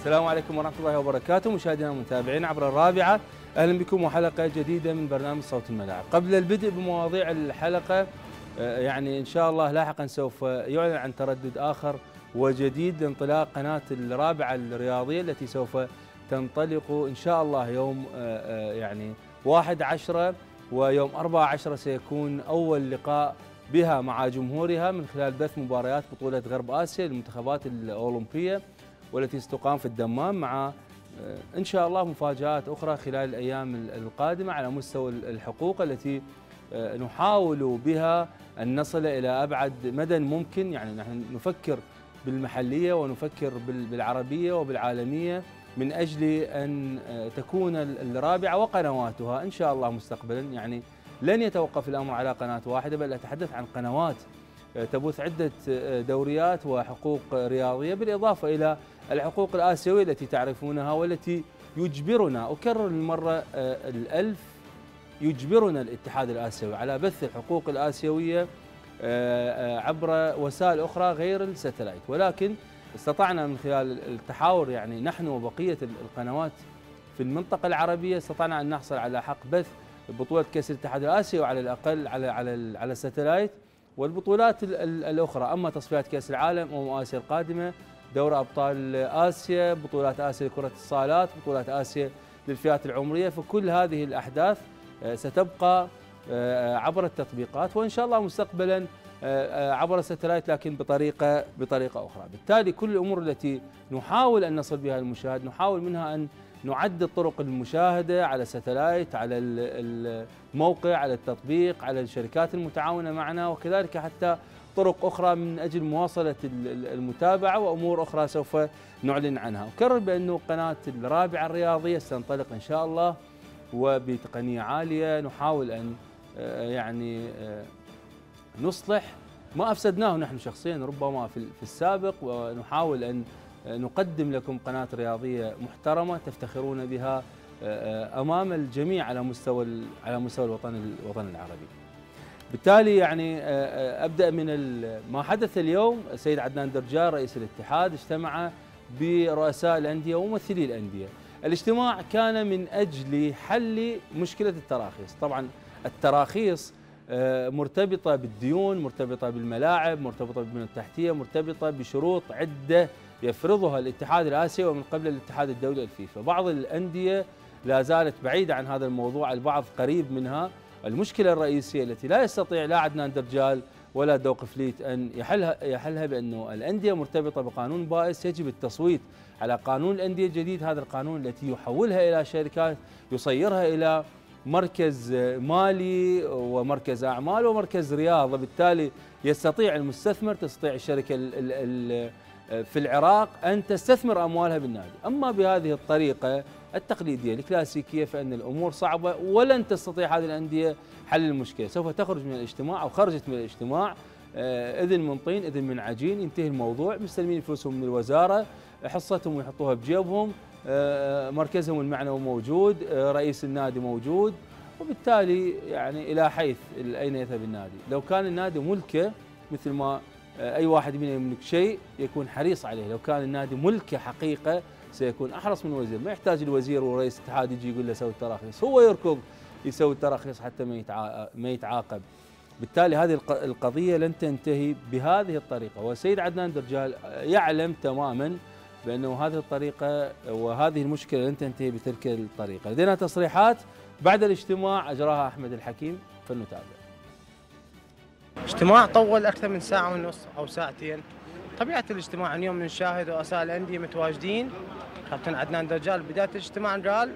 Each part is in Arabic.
السلام عليكم ورحمة الله وبركاته. مشاهدينا المتابعين عبر الرابعة أهلا بكم وحلقة جديدة من برنامج صوت الملاعب. قبل البدء بمواضيع الحلقة آه، يعني إن شاء الله لاحقا سوف يعلن عن تردد آخر وجديد لانطلاق قناة الرابعة الرياضية التي سوف تنطلق إن شاء الله يوم آه، آه، يعني واحد عشرة ويوم أربعة عشرة سيكون أول لقاء بها مع جمهورها من خلال بث مباريات بطولة غرب آسيا للمنتخبات الأولمبية. والتي ستقام في الدمام مع آه، إن شاء الله مفاجآت أخرى خلال الأيام القادمة على مستوى الحقوق التي آه، نحاول بها أن نصل إلى أبعد مدى ممكن. يعني نحن نفكر بالمحلية ونفكر بالعربية وبالعالمية من أجل أن آه، تكون الرابعة وقنواتها إن شاء الله مستقبلا. يعني لن يتوقف الأمر على قناة واحدة بل أتحدث عن قنوات تبث عدة دوريات وحقوق رياضية بالإضافة إلى الحقوق الآسيوية التي تعرفونها والتي يجبرنا أكرر المرة آه، الألف يجبرنا الاتحاد الآسيوي على بث الحقوق الآسيوية آه، آه، عبر وسائل أخرى غير الستلايت. ولكن استطعنا من خلال التحاور يعني نحن وبقية القنوات في المنطقة العربية استطعنا أن نحصل على حق بث بطولة كأس الاتحاد الآسيوي على الأقل على على على الستلايت والبطولات الأخرى. أما تصفيات كأس العالم أمم آسيا القادمة دوري أبطال آسيا، بطولات آسيا لكرة الصالات، بطولات آسيا للفئات العمرية، فكل هذه الأحداث آه، ستبقى آه، عبر التطبيقات وإن شاء الله مستقبلا آه، عبر الستلايت لكن بطريقة بطريقة أخرى، بالتالي كل الأمور التي نحاول أن نصل بها المشاهد نحاول منها أن نعدد طرق المشاهدة على الستلايت على الموقع على التطبيق على الشركات المتعاونة معنا وكذلك حتى طرق أخرى من أجل مواصلة المتابعة وأمور أخرى سوف نعلن عنها أكرر بأنه قناة الرابعة الرياضية ستنطلق إن شاء الله وبتقنية عالية نحاول أن آه، يعني آه، نصلح ما أفسدناه نحن شخصيا ربما في السابق ونحاول أن نقدم لكم قناة رياضية محترمة تفتخرون بها آه، أمام الجميع على مستوى على مستوى الوطن الوطن العربي. بالتالي يعني آه، آه، أبدأ من ما حدث اليوم السيد عدنان درجال رئيس الاتحاد اجتمع برؤساء الأندية وممثلي الأندية. الاجتماع كان من أجل حل مشكلة التراخيص، طبعا التراخيص آه، مرتبطة بالديون، مرتبطة بالملاعب، مرتبطة بالبنى التحتية، مرتبطة بشروط عدة يفرضها الاتحاد الآسيوي ومن قبل الاتحاد الدولي الفيفا، بعض الأندية لا زالت بعيدة عن هذا الموضوع، البعض قريب منها. المشكلة الرئيسية التي لا يستطيع لا عدنان درجال ولا دوق فليت أن يحلها, يحلها بأنه الأندية مرتبطة بقانون بائس يجب التصويت على قانون الأندية الجديد. هذا القانون التي يحولها إلى شركات يصيرها إلى مركز مالي ومركز أعمال ومركز رياضة. بالتالي يستطيع المستثمر تستطيع الشركة في العراق أن تستثمر أموالها بالنادي. أما بهذه الطريقة التقليدية الكلاسيكية فإن الأمور صعبة ولن تستطيع هذه الأندية حل المشكلة. سوف تخرج من الاجتماع أو خرجت من الاجتماع آه، إذن من طين إذن من عجين ينتهي الموضوع. مستلمين فلوسهم من الوزارة حصتهم يحطوها بجيبهم آه، مركزهم المعنوي موجود آه، رئيس النادي موجود وبالتالي يعني إلى حيث أين يذهب النادي. لو كان النادي ملكه مثل ما أي واحد منا يملك شيء يكون حريص عليه. لو كان النادي ملكه حقيقة سيكون أحرص من الوزير ما يحتاج الوزير ورئيس الاتحاد يجي يقول له سوي التراخيص. هو يركض يسوي التراخيص حتى ما ما يتعاقب. بالتالي هذه القضية لن تنتهي بهذه الطريقة. والسيد عدنان درجال يعلم تماما بأنه هذه الطريقة وهذه المشكلة لن تنتهي بتلك الطريقة. لدينا تصريحات بعد الاجتماع أجراها أحمد الحكيم. فلنتابع. اجتماع طول أكثر من ساعة ونص أو ساعتين. طبيعة الاجتماع اليوم نشاهد رؤساء الأندية متواجدين كابتن عدنان دجال بداية الاجتماع قال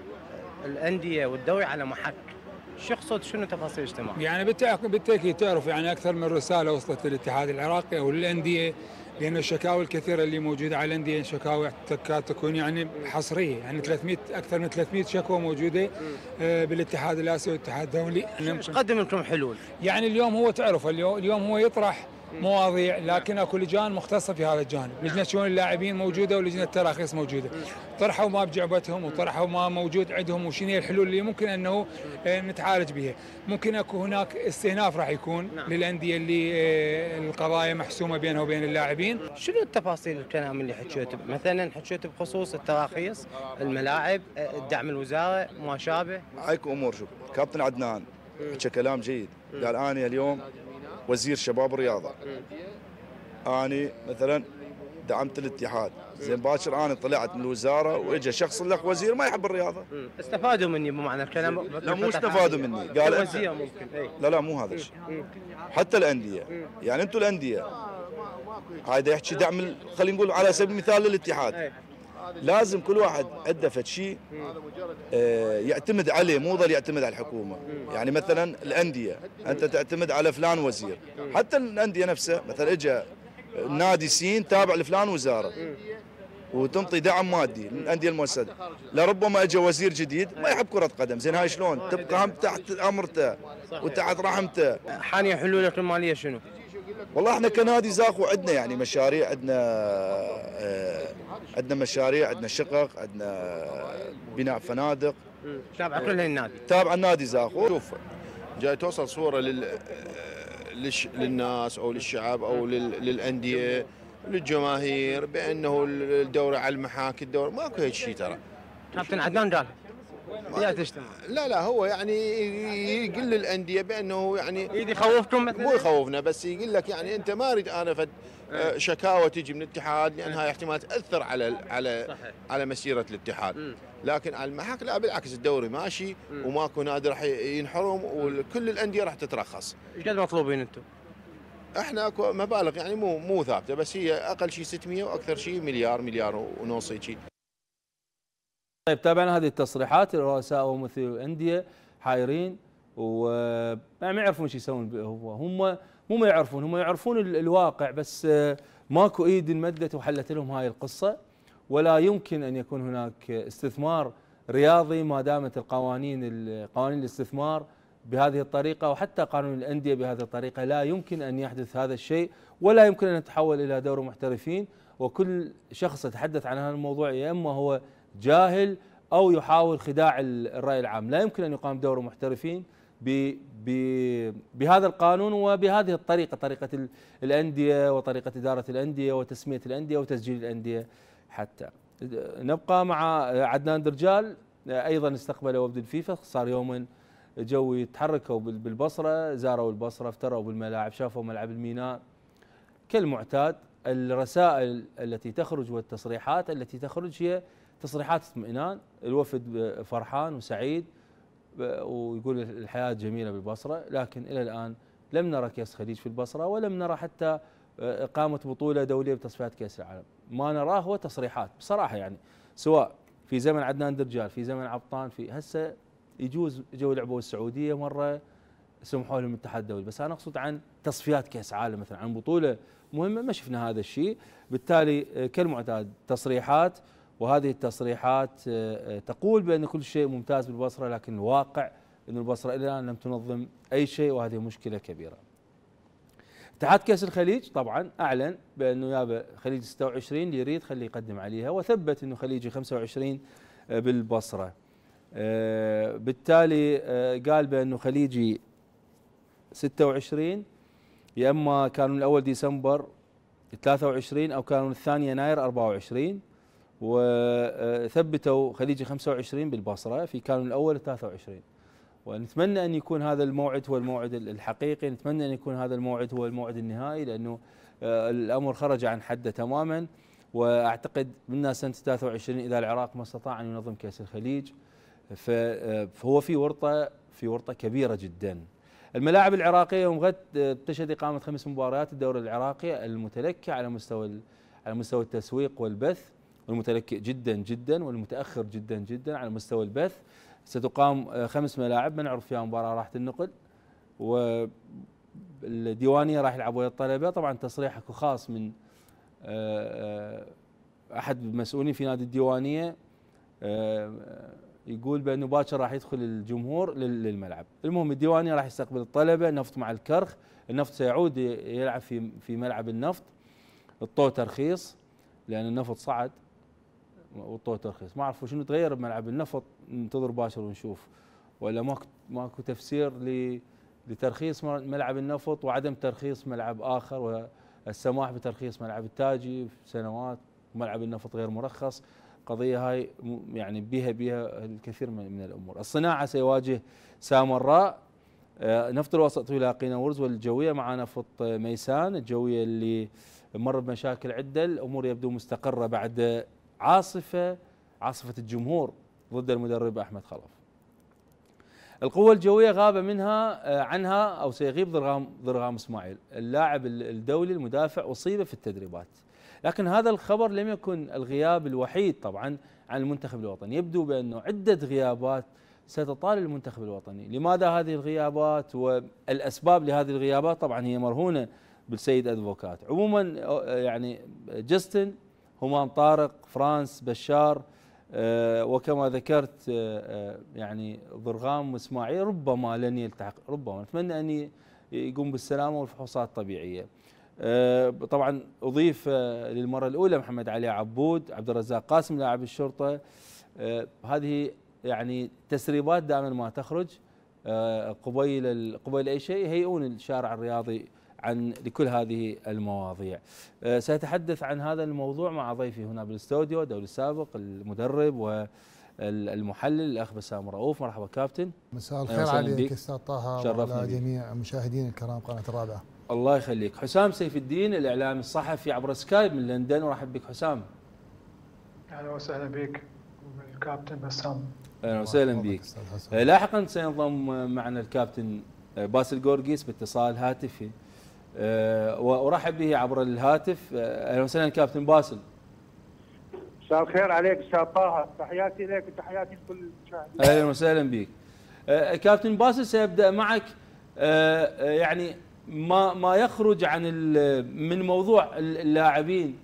الأندية والدوري على محك شو يقصد شنو تفاصيل الاجتماع؟ يعني بالتأكيد تعرف يعني أكثر من رسالة وصلت للاتحاد العراقي أو للأندية لأن الشكاوى الكثيرة اللي موجودة على الأندية شكاوى تكاد تكون يعني حصرية يعني 300 أكثر من 300 شكوى موجودة آه، بالاتحاد الآسيوي والاتحاد الدولي إيش قدم لكم حلول؟ يعني اليوم هو تعرف اليوم هو يطرح مواضيع لكن أكو لجان مختصة في هذا الجانب. لجنة شؤون اللاعبين موجودة ولجنة التراخيص موجودة. طرحوا ما بجعبتهم وطرحوا ما موجود عندهم وشنو هي الحلول اللي ممكن أنه آه، نتعالج بها. ممكن أكو هناك استئناف راح يكون نعم. للأندية اللي آه، القضايا محسومة بينها وبين اللاعبين. شنو التفاصيل الكلام اللي حكيته مثلا حكيته بخصوص التراخيص الملاعب الدعم الوزاره ما شابه؟ هايكو أمور شوف. كابتن عدنان حكى كلام جيد. قال اني اليوم وزير شباب الرياضه أني مثلا دعمت الاتحاد. زين باكر أنا طلعت من الوزارة واجى شخص لك وزير ما يحب الرياضة. استفادوا مني بمعنى الكلام. لا مو استفادوا مني. قال وزير ممكن اي لا لا مو هذا الشيء. حتى الأندية. يعني أنتم الأندية. هذا يحكي دعم خلينا نقول على سبيل المثال للاتحاد. إيه. لازم كل واحد عنده فد شيء آه، يعتمد عليه مو ظل يعتمد على الحكومة. يعني مثلا الأندية أنت تعتمد على فلان وزير. حتى الأندية نفسها مثلا اجى نادي سين تابع لفلان وزارة وتنطي دعم مادي للأندية المؤسسه لربما اجى وزير جديد ما يحب كرة قدم. زين هاي شلون؟ تبقى هم تحت أمرته وتحت رحمته. حاليا حلولك الماليه شنو؟ والله إحنا كنادي زاخو عندنا يعني مشاريع عندنا آه، عندنا مشاريع عندنا شقق عندنا بناء فنادق. تابع كل النادي؟ تابع النادي زاخو. شوف جاي توصل صورة لل للش... للناس أو للشعب أو لل... للأندية للجماهير بأنه الدوري على المحاكي الدوري ماكو هيك شيء ترى. كابتن عدنان قال يا تجتمع. لا لا هو يعني يقول للانديه بأنه يعني يريد يخوفكم مثلا؟ مو يخوفنا بس يقول لك يعني أنت ما أريد أنا فد آه، شكاوى تجي من الاتحاد لأن هاي احتمال تأثر على على صحيح. على مسيرة الاتحاد. لكن على المحك لا بالعكس الدوري ماشي وماكو نادي راح ينحرم وكل الأندية راح تترخص. إيش قد مطلوبين أنتم؟ إحنا أكو مبالغ يعني مو مو ثابتة بس هي أقل شيء 600 وأكثر شيء مليار مليار ونص هيك طيب تابعنا هذه التصريحات الرؤساء وممثلي الأندية حايرين وما ما يعرفون شو يسوون هم مو ما يعرفون هم يعرفون ال- الواقع بس آه، ماكو إيد انمدت وحلت لهم هاي القصة. ولا يمكن أن يكون هناك استثمار رياضي ما دامت القوانين ال- قوانين الاستثمار بهذه الطريقة وحتى قانون الأندية بهذه الطريقة. لا يمكن أن يحدث هذا الشيء ولا يمكن أن يتحول إلى دور محترفين. وكل شخص يتحدث عن هذا الموضوع يا إما هو جاهل أو يحاول خداع ال- الرأي العام، لا يمكن أن يقام دور محترفين بهذا القانون وبهذه الطريقة طريقة ال- الأندية وطريقة إدارة الأندية وتسمية الأندية وتسجيل الأندية حتى. نبقى مع عدنان درجال أيضا استقبل وفد الفيفا صار يوما جو يتحركوا بال- بالبصرة زاروا البصرة افتروا بالملاعب شافوا ملعب الميناء كالمعتاد الرسائل التي تخرج والتصريحات التي تخرج هي تصريحات اطمئنان الوفد فرحان وسعيد ويقول الحياة جميلة بالبصرة لكن إلى الآن لم نرى كأس خليج في البصرة ولم نرى حتى إقامة بطولة دولية بتصفيات كأس العالم. ما نراه هو تصريحات بصراحة يعني سواء في زمن عدنان درجال في زمن عبطان في هسه يجوز جو لعبوا السعودية مرة سمحوا لهم الاتحاد الدولي. بس أنا أقصد عن تصفيات كأس عالم مثلا عن بطولة مهمة ما شفنا هذا الشيء. بالتالي كالمعتاد تصريحات وهذه التصريحات آه، آه، تقول بأن كل شيء ممتاز بالبصرة لكن الواقع إن البصرة إلى الآن لم تنظم أي شيء وهذه مشكلة كبيرة. اتحاد كأس الخليج طبعا أعلن بانه يابا خليج 26 اللي يريد خليه يقدم عليها وثبت إنه خليجي 25 بالبصرة. آه، بالتالي آه، قال بانه خليجي 26 يا إما كانوا الأول ديسمبر 23 أو كانوا الثاني يناير 24 وثبتوا خليجي 25 بالبصرة في كانوا الأول 23 ونتمنى أن يكون هذا الموعد هو الموعد الحقيقي نتمنى أن يكون هذا الموعد هو الموعد النهائي لأنه آه، الأمر خرج عن حده تماما. وأعتقد من سنه 23 إذا العراق ما استطاع أن ينظم كأس الخليج ف- آه، فهو في ورطة في ورطة كبيرة جدا. الملاعب العراقية يوم غد آه، تشهد إقامة خمس مباريات الدوري العراقي المتلكئ على مستوى على مستوى التسويق والبث. والمتلكئ جدا جدا والمتأخر جدا جدا على مستوى البث. ستقام آه، خمس ملاعب. ما نعرف فيها مباراة راح النقل والديوانية راح يلعبوا ويا الطلبة. طبعا تصريح خاص من آه، آه، أحد المسؤولين في نادي الديوانية. يقول بانه باكر راح يدخل الجمهور لل- للملعب، المهم الديوانية راح يستقبل الطلبة. نفط مع الكرخ. النفط سيعود يلعب في في ملعب النفط. الطو ترخيص لأن النفط صعد. والطو ترخيص ما أعرف شنو تغير بملعب النفط ننتظر باشر ونشوف. ولا ماكو ماكو تفسير لترخيص ملعب النفط وعدم ترخيص ملعب آخر والسماح بترخيص ملعب التاجي سنوات. ملعب النفط غير مرخص. قضية هاي يعني بها بها الكثير من الأمور. الصناعة سيواجه سامراء آه، نفط الوسط يلاقينا ورز والجوية مع نفط ميسان. الجوية اللي مر بمشاكل عدة الأمور يبدو مستقرة بعد عاصفة عاصفة الجمهور ضد المدرب أحمد خلف. القوة الجوية غاب منها آه، عنها أو سيغيب ضرغام ضرغام إسماعيل اللاعب الدولي المدافع أصيب في التدريبات. لكن هذا الخبر لم يكن الغياب الوحيد طبعا عن المنتخب الوطني. يبدو بأنه عدة غيابات ستطال المنتخب الوطني. لماذا هذه الغيابات والأسباب لهذه الغيابات؟ طبعا هي مرهونة بالسيد أدفوكات. عموما يعني جستن همام طارق فرانس بشار آه، وكما ذكرت آه، آه، يعني ضرغام وإسماعيل ربما لن يلتحق ربما. نتمنى أن يقوم بالسلامة والفحوصات الطبيعية. طبعا أضيف للمرة الأولى محمد علي عبود عبد الرزاق قاسم لاعب الشرطة. هذه يعني تسريبات دائما ما تخرج. قبيل قبيل أي شيء يهيئون الشارع الرياضي عن لكل هذه المواضيع. أه، سأتحدث عن هذا الموضوع مع ضيفي هنا بالاستوديو دولي السابق المدرب والمحلل الأخ بسام رؤوف. مرحبا كابتن. مساء الخير عليك أستاذ طه وعلى جميع مشاهدين الكرام قناة الرابعه الله يخليك. حسام سيف الدين الاعلامي الصحفي عبر سكايب من لندن. ورحب بك حسام. أهلا وسهلا بك الكابتن بسام. أهلا وسهلا بك. لاحقا سينضم معنا الكابتن باسل جورجيس باتصال هاتفي. وأرحب به عبر الهاتف. آه، أهلا وسهلا كابتن باسل. مساء الخير عليك أستاذ طه. تحياتي لك وتحياتي لكل المشاهدين. أهلا وسهلا بك. آه، كابتن باسل سيبدأ معك. يعني ما ما يخرج عن من موضوع اللاعبين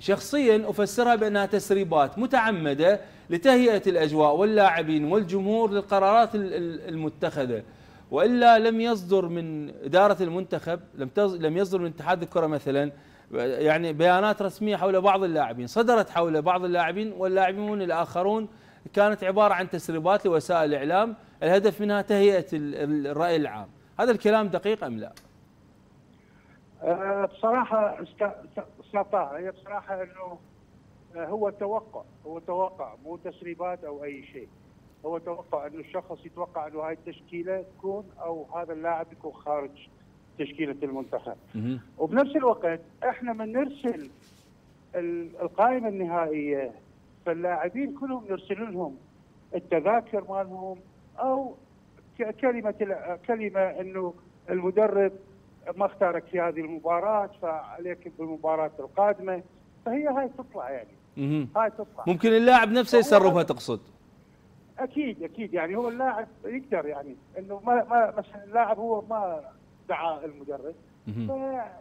شخصيا أفسرها بأنها تسريبات متعمدة لتهيئة الأجواء واللاعبين والجمهور للقرارات المتخذة. وإلا لم يصدر من إدارة المنتخب لم لم يصدر من اتحاد الكرة مثلا يعني بيانات رسمية حول بعض اللاعبين. صدرت حول بعض اللاعبين واللاعبون الآخرون كانت عبارة عن تسريبات لوسائل الإعلام الهدف منها تهيئة الرأي العام. هذا الكلام دقيق أم لا؟ أه، بصراحة طه هي بصراحة إنه هو توقع هو توقع مو تسريبات أو أي شيء. هو توقع انه الشخص يتوقع انه هاي التشكيلة تكون أو هذا اللاعب يكون خارج تشكيلة المنتخب. وبنفس الوقت إحنا من نرسل القائمة النهائية فاللاعبين كلهم نرسل لهم التذاكر مالهم أو كلمة كلمة إنه المدرب ما اختارك في هذه المباراة فعليك بالمباراة القادمة. فهي هاي تطلع يعني. هاي تطلع. ممكن اللاعب نفسه يسربها تقصد. أكيد أكيد. يعني هو اللاعب يقدر يعني إنه ما ما مثلا اللاعب هو ما دعا المدرب.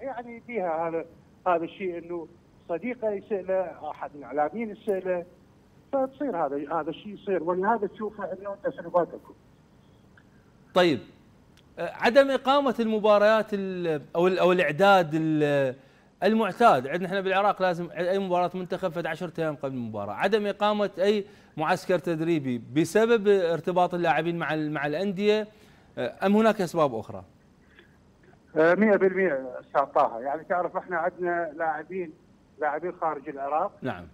يعني فيها هذا هذا الشيء إنه صديقه يسأله أحد الإعلاميين يسأله. فتصير هذا هذا الشيء يصير. ولهذا تشوفه إنه تسريبات أكو. طيب. عدم إقامة المباريات أو أو الإعداد المعتاد. عندنا إحنا بالعراق لازم أي مباراة منتخب فد 10 أيام قبل المباراة. عدم إقامة أي معسكر تدريبي بسبب ارتباط اللاعبين مع مع الأندية أم هناك أسباب أخرى؟ 100% آه، أستاذ طه. يعني تعرف إحنا عندنا لاعبين لاعبين خارج العراق. نعم.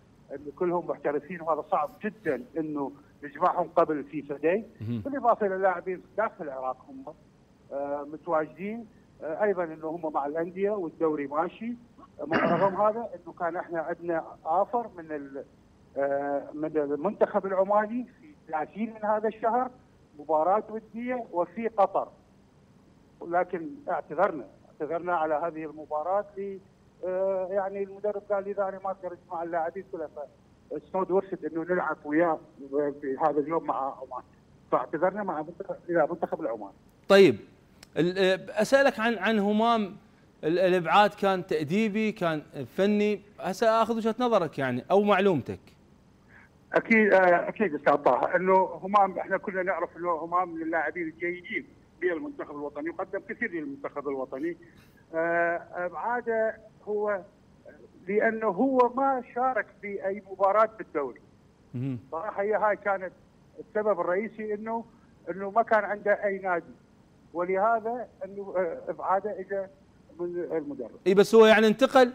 كلهم محترفين وهذا صعب جدا إنه نجمعهم قبل في فدي بالإضافة إلى اللاعبين داخل العراق هم آه، متواجدين آه، أيضا إنه هم مع الأندية والدوري ماشي. رغم هذا إنه كان إحنا عندنا اوفر من آه، من المنتخب العماني في 30 من هذا الشهر مباراة ودية وفي قطر لكن اعتذرنا اعتذرنا على هذه المباراة ل آه، يعني المدرب قال لي إذا أنا ما أقدر مع اللاعبين كلها فسنود ورشد إنه نلعب وياه في هذا اليوم مع عمان فاعتذرنا مع منتخب العمان. طيب أسألك عن عن همام الإبعاد كان تأديبي كان فني. هسه آخذ وجهة نظرك يعني أو معلومتك. أكيد آه، أكيد أستاذ طه. إنه همام إحنا كلنا نعرف إنه همام من اللاعبين الجيدين بالمنتخب الوطني وقدم كثير للمنتخب الوطني. آه، إبعاده هو لأنه هو ما شارك في أي مباراة بالدوري. صراحة هي هاي كانت السبب الرئيسي إنه إنه ما كان عنده أي نادي. ولهذا إنه آه، إبعاده اجى المدرب. إي بس هو يعني انتقل؟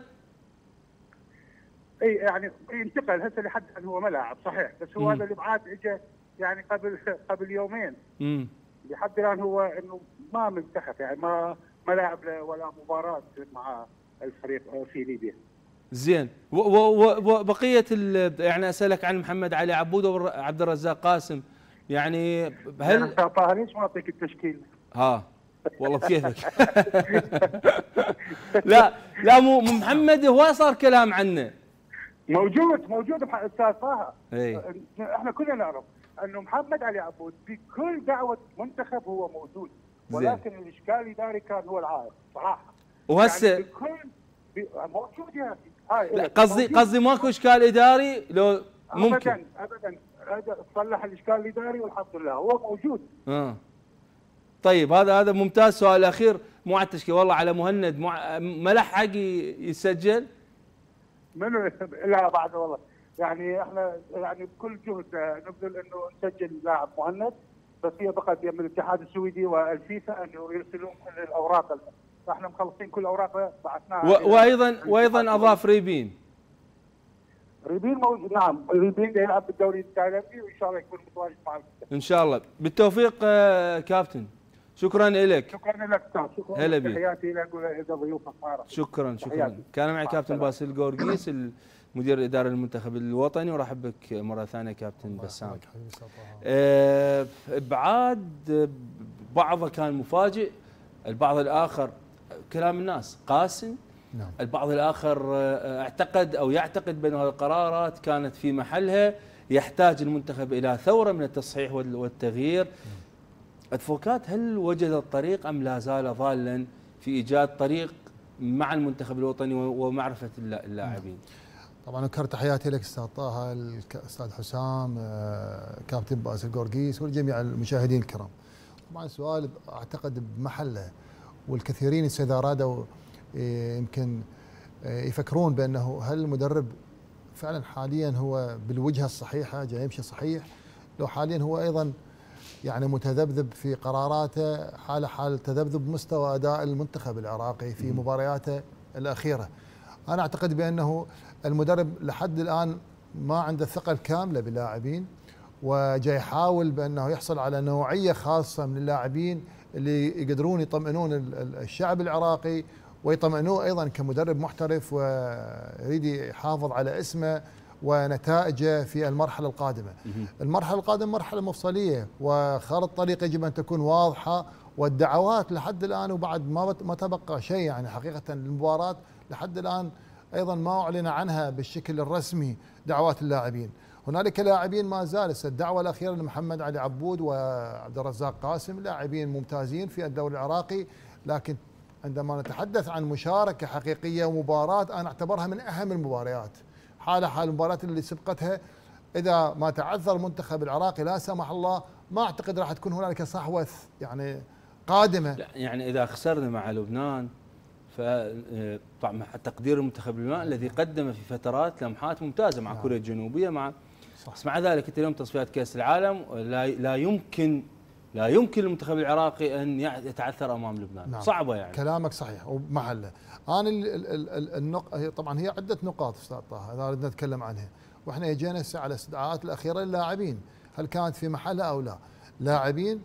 إي يعني انتقل. هسه لحد الآن هو ملاعب صحيح. بس هو هذا الإبعاد اجى يعني قبل قبل يومين. امم لحد الآن هو إنه ما منتخب يعني ما ما لعب ولا مباراة مع الفريق في ليبيا. زين. وبقيه يعني أسألك عن محمد علي عبود وعبد الرزاق قاسم. يعني هل طه ليش ما أعطيك التشكيل؟ ها. والله بكيفك لا لا مو محمد هو صار كلام عنه. موجود موجود أستاذ طه. إحنا كلنا نعرف أنه محمد علي عبود بكل دعوة منتخب هو موجود ولكن. الإشكال الإداري كان هو العائق صراحة. وهسه يعني بكل موجود يا أخي. لا قصدي قصدي ماكو إشكال إداري لو ممكن. ابدا ابدا. تصلح الإشكال الإداري والحمد لله هو موجود. آه. طيب هذا هذا ممتاز سؤال الاخير مو على التشكيل والله على مهند ما لحق يسجل؟ منو؟ لا بعد والله. يعني إحنا يعني بكل جهد نبذل إنه نسجل لاعب مهند بس هي فقط من الاتحاد السويدي والفيفا إنه يرسلون كل الأوراق. فاحنا مخلصين كل الاوراق بعثناها وأيضا وأيضا أضاف ريبين. ريبين موجود نعم. ريبين يلعب بالدوري التايلندي وإن شاء الله يكون متواجد مع إن شاء الله. بالتوفيق آه، كابتن. شكرا لك شكرا لك شكرا هلا بك تحياتي لك ولضيوفك شكرا شكرا. كان معي كابتن باسل قورقيس مدير الاداره للمنتخب الوطني ورحب بك مرة ثانية كابتن بسام. آه، ابعاد بعضها كان مفاجئ البعض الآخر كلام الناس. قاسم نعم. البعض الآخر آه، اعتقد أو يعتقد بأن هذه القرارات كانت في محلها يحتاج المنتخب إلى ثورة من التصحيح والتغيير. أدفوكات هل وجد الطريق أم لا زال ضالا في إيجاد طريق مع المنتخب الوطني ومعرفة اللاعبين؟ نعم. طبعا اكرر تحياتي لك أستاذ طه الاستاذ حسام آه، كابتن باسل قورقيس ولجميع المشاهدين الكرام. طبعا السؤال أعتقد بمحله والكثيرين اذا أرادوا آه، يمكن آه، يفكرون بأنه هل المدرب فعلا حاليا هو بالوجهة الصحيحة جاي يمشي صحيح لو حاليا هو أيضا يعني متذبذب في قراراته حال حال تذبذب مستوى أداء المنتخب العراقي في مبارياته الأخيرة. أنا أعتقد بأنه المدرب لحد الآن ما عنده الثقه الكامله باللاعبين وجاي يحاول بأنه يحصل على نوعية خاصة من اللاعبين اللي يقدرون يطمئنون الشعب العراقي ويطمئنوه أيضا كمدرب محترف ويريد يحافظ على اسمه ونتائجه في المرحلة القادمة. المرحلة القادمة مرحلة مفصلية وخارطة طريق يجب أن تكون واضحة والدعوات لحد الآن وبعد ما ما تبقى شيء يعني حقيقة المباراة لحد الآن أيضا ما أعلن عنها بالشكل الرسمي دعوات اللاعبين. هنالك لاعبين ما زال الدعوة الأخيرة لمحمد علي عبود وعبد الرزاق قاسم لاعبين ممتازين في الدوري العراقي. لكن عندما نتحدث عن مشاركة حقيقية ومباراة أنا أعتبرها من أهم المباريات. حال حال المباريات اللي سبقتها إذا ما تعذر المنتخب العراقي لا سمح الله ما أعتقد راح تكون هنالك صحوة يعني قادمة يعني إذا خسرنا مع لبنان فطبعا تقدير المنتخب اللبناني الذي قدم في فترات لمحات ممتازة مع نعم. كوريا الجنوبية مع صح. بس مع ذلك أنت اليوم تصفيات كأس العالم لا لا يمكن لا يمكن للمنتخب العراقي أن يتعثر أمام لبنان. نعم. صعبة يعني. كلامك صحيح ومحله أنا النق... طبعا هي عدة نقاط أستاذ طه إذا ردنا نتكلم عنها. وإحنا اجينا على الاستدعاءات الأخيرة للاعبين هل كانت في محلها أو لا؟ لاعبين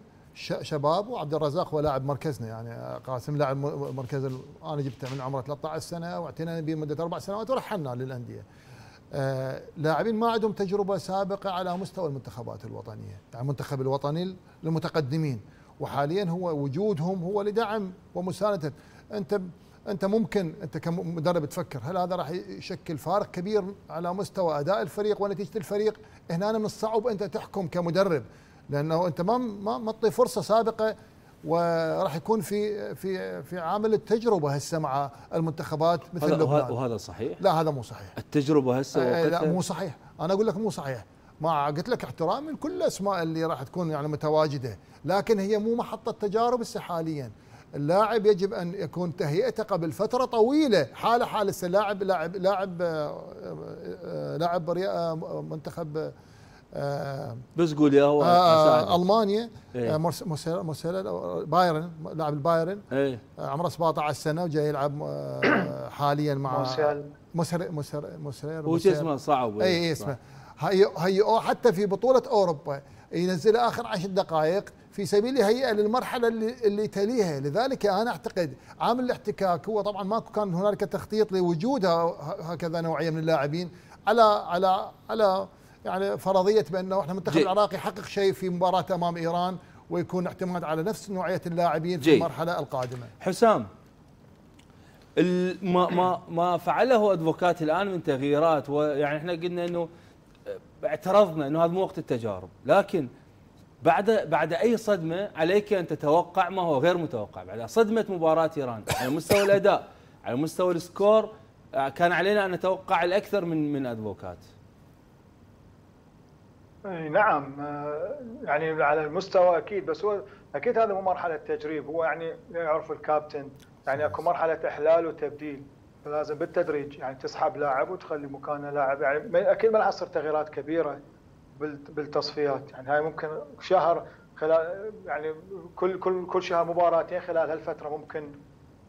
شباب وعبد الرزاق هو لاعب مركزنا يعني قاسم لاعب مركز أنا جبته من عمره 13 سنة واعتنينا به مده أربع سنوات ورحلنا للأندية. آه لاعبين ما عندهم تجربة سابقة على مستوى المنتخبات الوطنية، يعني المنتخب الوطني للمتقدمين وحاليا هو وجودهم هو لدعم ومساندة. أنت أنت ممكن أنت كمدرب تفكر هل هذا راح يشكل فارق كبير على مستوى أداء الفريق ونتيجة الفريق؟ هنا من الصعب أنت تحكم كمدرب لأنه أنت ما ما معطي فرصة سابقة وراح يكون في في في عامل التجربة هسه مع المنتخبات مثل لبنان. وهذا صحيح؟ لا هذا مو صحيح. التجربة هسه آه لا مو صحيح. أنا أقول لك مو صحيح. مع قلت لك احترام من كل الأسماء اللي راح تكون يعني متواجدة لكن هي مو محطة تجارب هسه حاليا. اللاعب يجب أن يكون تهيئته قبل فترة طويلة حالة حال هسه لاعب لاعب لاعب آه، آه، لاعب آه، منتخب آه، بس قول يا هو آه، أساعدك. ألمانيا إيه. آه، مرسل مرسل بايرن لاعب البايرن. إيه. آه، عمره 17 سنة وجاي يلعب آه، حاليا مع مسر مسر مسرير هو شو اسمه؟ صعب. اي اي اسمه. هي هي حتى في بطولة أوروبا ينزل آخر عشر دقائق في سبيل هيئه للمرحلة اللي, اللي تليها. لذلك أنا أعتقد عامل الاحتكاك هو طبعا ماكو كان هنالك تخطيط لوجود ه- هكذا نوعية من اللاعبين على على على يعني فرضية بأنه إحنا المنتخب. العراقي يحقق شيء في مباراة أمام إيران ويكون اعتماد على نفس نوعية اللاعبين في. المرحلة القادمة حسام ما ما ما فعله أدفوكات الآن من تغييرات ويعني إحنا قلنا إنه اعترضنا إنه هذا مو وقت التجارب لكن بعد بعد أي صدمة عليك أن تتوقع ما هو غير متوقع بعد صدمة مباراة إيران على مستوى الأداء على مستوى ال score آه، كان علينا أن نتوقع الأكثر من من أدفوكات إي نعم. آه، يعني على المستوى أكيد بس هو أكيد هذا مو مرحلة تجريب هو يعني يعرف الكابتن. يعني أكو مرحلة إحلال وتبديل. فلازم بالتدريج يعني تسحب لاعب وتخلي مكانه لاعب. يعني أكيد ما راح تصير تغييرات كبيرة بال- بالتصفيات. يعني هاي ممكن شهر خلال يعني كل كل كل شهر مباراتين خلال هالفترة ممكن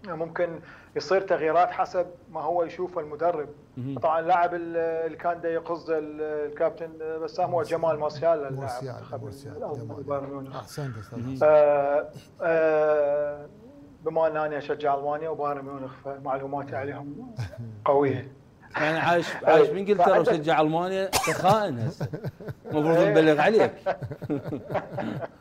ممكن يصير تغييرات حسب ما هو يشوفه المدرب. طبعا اللاعب ال- اللي كان دا يقصد ال- الكابتن بسام هو جمال موسيالا اللاعب. أحسنت أستاذ. آه، آه، بما ان أنا أشجع ألمانيا وبايرن ميونخ فمعلوماتي عليهم قوية. يعني عايش عايش بانجلترا وشجع ألمانيا أنت خائن هسه المفروض نبلغ عليك.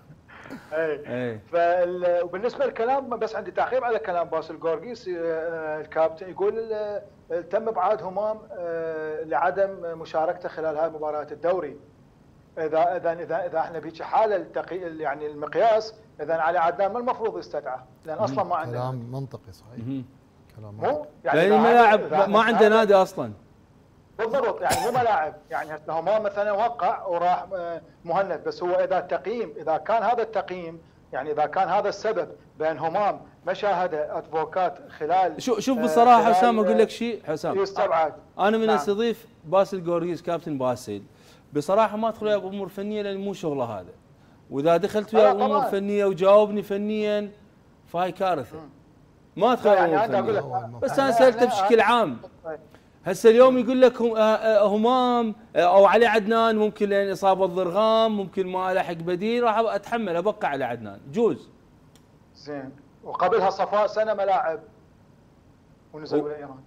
اي إيه. فال- وبالنسبة للكلام بس عندي تعقيب على كلام باسل جورجيس آه، الكابتن يقول ال- تم ابعاد همام آه، لعدم مشاركته خلال هاي مباريات الدوري. اذا اذا اذا إذا إحنا بهيك حالة التقي يعني المقياس إذا علي عدنان ما المفروض يستدعى. لأن أصلا ما عنده كلام منطقي صحيح. كلام منطقي. إذا الملاعب هذا- ما- إذا ما عنده نادي أصلا. بالضبط يعني مو ملاعب يعني هسه همام مثلا وقع وراح آه، مهند بس هو إذا التقييم إذا كان هذا التقييم يعني إذا كان هذا السبب بان همام ما شاهد أدفوكات خلال شوف شوف آه، بصراحة حسام أقول آه، لك شيء حسام. يستبعد. أنا من نعم. استضيف باسل جورجيس كابتن باسل. بصراحة ما أدخل وياه بأمور فنية لأن مو شغله هذا. وإذا دخلت وياه بامور. فنية وجاوبني فنيا فهاي كارثة. ما أدخل يعني أنا أقول فنية. لك- بس أنا سالته بشكل عام. طيب. هسه اليوم يقول لك هم- همام أو علي عدنان ممكن لأن إصابة ضرغام ممكن ما لحق بديل راح أتحمل أبقى على عدنان. جوز. زين. وقبلها صفاء سنة ملاعب. ونزل و- ويا إيران.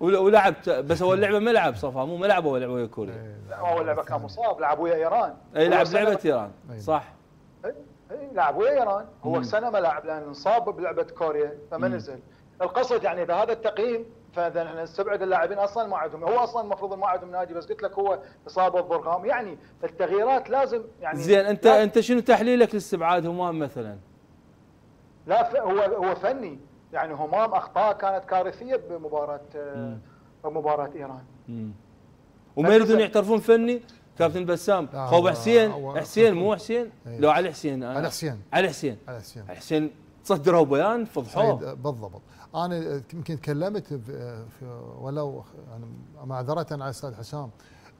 ولعب بس هو اللعبة ما لعب صفا مو ما لعبه ولا لعبة ويا كوريا لا هو اللعبة كان مصاب لعب ويا إيران. اي هو لعب لعبة إيران. أي. صح. اي لعب ويا إيران. هو مم. سنة ما لعب لأن انصاب بلعبة كوريا فما. نزل. القصد يعني اذا هذا التقييم فاذا إحنا نستبعد اللاعبين أصلا ما عندهم. هو أصلا المفروض ما عندهم نادي بس قلت لك هو إصابة بضرغام يعني التغييرات لازم يعني زين انت لا, أنت شنو تحليلك لاستبعاد همام مثلا؟ لا ف- هو هو فني. يعني همام أخطاء كانت كارثية بمباراة آه، بمباراة إيران. مم. وما يريدون يعترفون فني؟ كابتن بسام. خوب هو- حسين؟ حسين مو حسين؟ إيه. لو علي حسين. علي حسين. علي حسين. على حسين. حسين صدروا بيان فضحوه بالضبط أنا يمكن تكلمت في ولو يعني معذره على الاستاذ حسام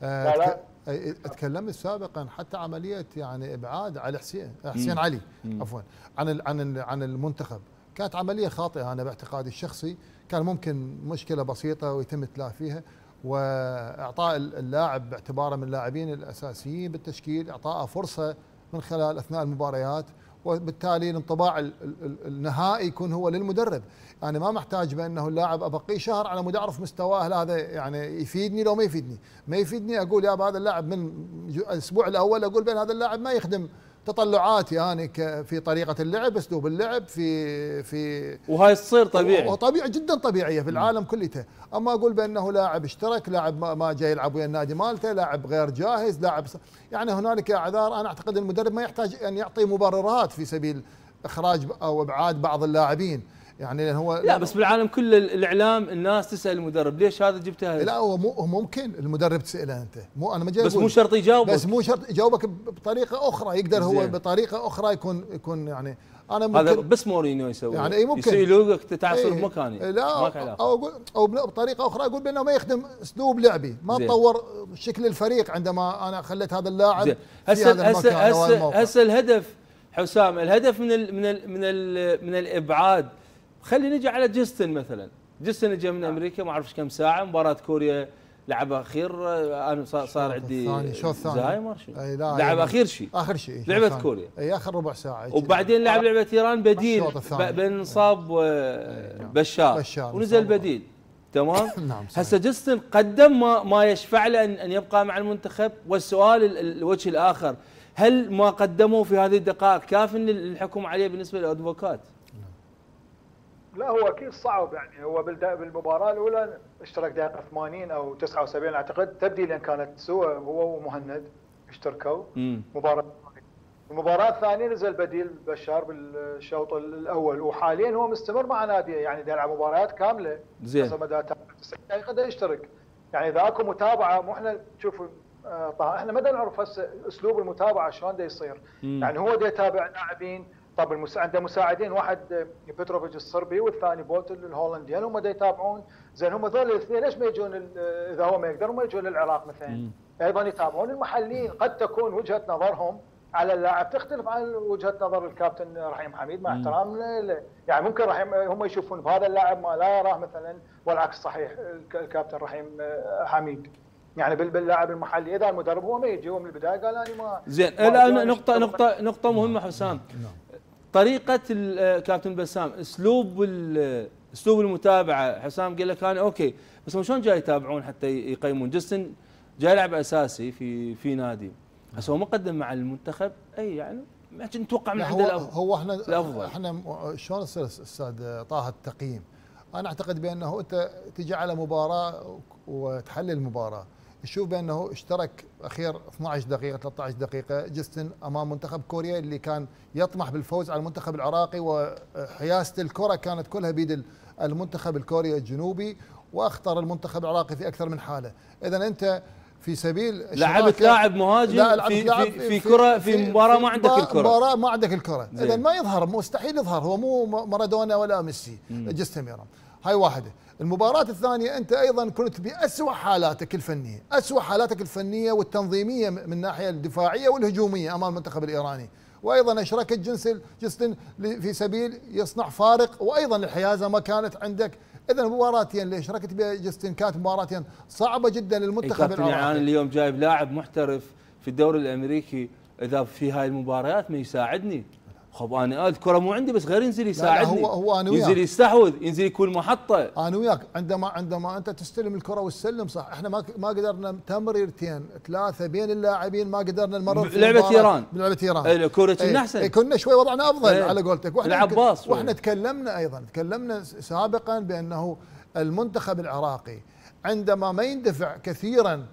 آه، لا، لا. آه، تكلمت سابقا حتى عملية يعني إبعاد علي حسين حسين مم. علي مم. عفوا عن ال- عن ال- عن المنتخب كانت عملية خاطئة أنا باعتقادي الشخصي كان ممكن مشكلة بسيطة ويتم التلافيها وإعطاء اللاعب باعتباره من اللاعبين الأساسيين بالتشكيل اعطائه فرصة من خلال أثناء المباريات وبالتالي الانطباع ال- ال- ال- النهائي يكون هو للمدرب. يعني ما محتاج بانه اللاعب ابقيه شهر على مود أعرف مستواه هذا يعني يفيدني لو ما يفيدني. ما يفيدني أقول يا هذا اللاعب من الأسبوع الأول أقول بأن هذا اللاعب ما يخدم تطلعاتي أنا في طريقة اللعب أسلوب اللعب في في وهاي تصير طبيعي. وطبيعي جدا طبيعية في العالم كلته أما أقول بأنه لاعب اشترك لاعب ما- جاي يلعب ويا النادي مالته لاعب غير جاهز لاعب يعني هنالك أعذار. أنا أعتقد المدرب ما يحتاج أن يعطي مبررات في سبيل إخراج أو إبعاد بعض اللاعبين. يعني هو لا بس بالعالم كله الإعلام الناس تسأل المدرب ليش هذا جبتها لا هو مو ممكن المدرب تسأله أنت. مو أنا ما جاي بس مو شرط يجاوبك. بس مو شرط يجاوبك بطريقة أخرى. يقدر هو زين. بطريقة أخرى يكون يكون يعني أنا هذا ممكن بس مورينيو يسوي. يعني إي ممكن. يسوي صير إيه. بمكاني. لا ماك علاقة. أو أقول أو بطريقة أخرى أقول بأنه ما يخدم أسلوب لعبي. ما. تطور شكل الفريق عندما أنا خليت هذا اللاعب هسه هذا هسه هذا هسه الهدف حسام الهدف من ال من ال من ال من الإبعاد خلي نجي على جيستن مثلا جيستن اجى من أمريكا ما اعرف كم ساعة مباراة كوريا لعب أخير آه، أنا صار, عندي الثاني، الشوط الثاني. زهايمر شو أي لا، لعب أخير شيء آخر شيء لعبة ثاني. كوريا. إي آخر ربع ساعة وبعدين لعب لعبه إيران بديل الشوط الثاني. ب- بانصاب آه، نعم. بشار, بشار، ونزل. بديل تمام نعم. هسه جستن قدم ما, ما يشفع له ان يبقى مع المنتخب والسؤال ال- ال- الوجه الآخر هل ما قدمه في هذه الدقائق كاف إن الحكم عليه بالنسبة للأدفوكات؟ لا هو أكيد صعب يعني. هو بالمباراة الأولى اشترك دقيقة 80 أو 79 أعتقد تبديلا كانت سوى هو ومهند اشتركوا. مباراة المباراة الثانية نزل بديل بشار بالشوط الأول. وحاليا هو مستمر مع ناديه يعني دا يلعب مباريات كاملة. زين. مدى 90 دقيقة دا يشترك. يعني إذا أكو متابعة مو إحنا نشوف آه، إحنا ما نعرف هسه أسلوب المتابعة شلون دا يصير. يعني هو دا يتابع لاعبين. طب المسا... عنده مساعدين واحد آه، بتروفيتش الصربي والثاني بولتل الهولندي هل هم دا يتابعون زين هم ذول الاثنين ليش ما يجون ال- آه، إذا هو ما يقدر ما يجون للعراق مثلا. أيضا يتابعون المحليين قد تكون وجهة نظرهم على اللاعب تختلف عن وجهة نظر الكابتن رحيم حميد مع مم. احترامنا له يعني ممكن رحيم هم يشوفون بهذا اللاعب ما لا يراه مثلا والعكس صحيح الك- الكابتن رحيم آه، حميد يعني بال- باللاعب المحلي إذا المدرب هو ما يجي هو من البداية قال أنا ما زين ما الآن نقطة. نقطة نقطة مهمة حسام طريقة آه، كابتن بسام أسلوب ال- أسلوب المتابعة حسام قال لك أنا أوكي بس شلون جاي يتابعون حتى يقيمون جستن جاي يلعب أساسي في في نادي بس هو مقدم مع المنتخب أي يعني ما كنت نتوقع من عنده هو الأفضل. هو إحنا الأفضل. إحنا شلون يصير أستاذ طه التقييم؟ أنا أعتقد بأنه أنت تجي على مباراة وتحلل المباراة تشوف بأنه اشترك أخير 12 دقيقة 13 دقيقة. جستن أمام منتخب كوريا اللي كان يطمح بالفوز على المنتخب العراقي وحياسة الكرة كانت كلها بيد ال- المنتخب الكوري الجنوبي وأخطر المنتخب العراقي في أكثر من حالة، اذا أنت في سبيل لعبت لاعب مهاجم لا في, لاعب في, في كره في مباراة ما عندك الكرة. مباراة ما عندك الكرة. زين. إذا ما يظهر مستحيل يظهر. هو مو مارادونا ولا ميسي. جستميرا هاي واحدة. المباراة الثانية أنت أيضا كنت بأسوأ حالاتك الفنية أسوأ حالاتك الفنية والتنظيمية من الناحية الدفاعية والهجومية أمام المنتخب الإيراني. وأيضا أشركت جنس جستن في سبيل يصنع فارق وأيضا الحيازة ما كانت عندك. إذا المباراتين اللي أشركت بها جستن كانت مباراتين صعبة جدا للمنتخب كابتن يعني أنا العراقي اليوم جايب لاعب محترف في الدوري الأمريكي إذا في هاي المباريات ما يساعدني. خب أنا الكره مو عندي بس غير ينزل يساعدني هو- هو أنا وياك. ينزل يستحوذ ينزل يكون محطة أنا وياك عندما عندما أنت تستلم الكرة والسلم صح إحنا ما ما قدرنا تمريرتين ثلاثة بين اللاعبين ما قدرنا نمرر المباراة. إيران. بلعبة إيران إيه، كرة إيه، كنا احسن إيه، كنا شوي وضعنا أفضل إيه. على قولتك وإحنا العباس وإحنا شوي. تكلمنا أيضا تكلمنا سابقا بأنه المنتخب العراقي عندما ما يندفع كثيرا